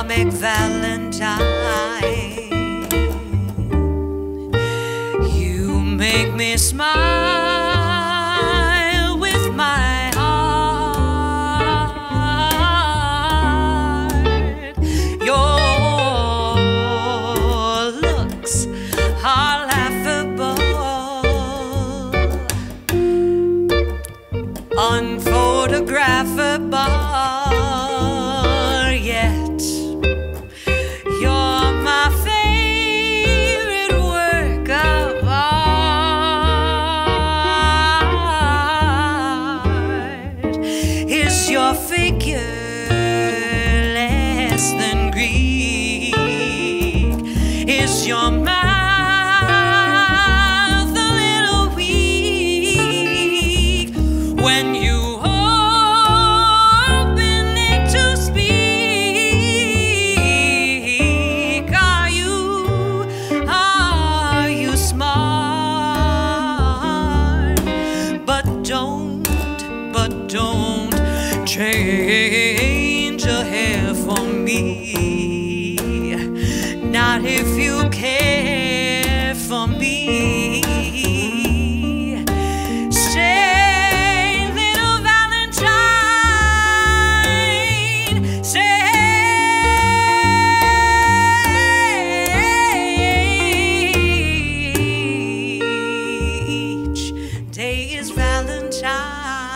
comic valentine. You make me smile with my heart. Your looks are laughable, unphotographable. Your mouth a little weak when you open it to speak? Are you, are you smart? But don't, but don't change a hair for me not if you care for me. Little Valentine, each day is Valentine.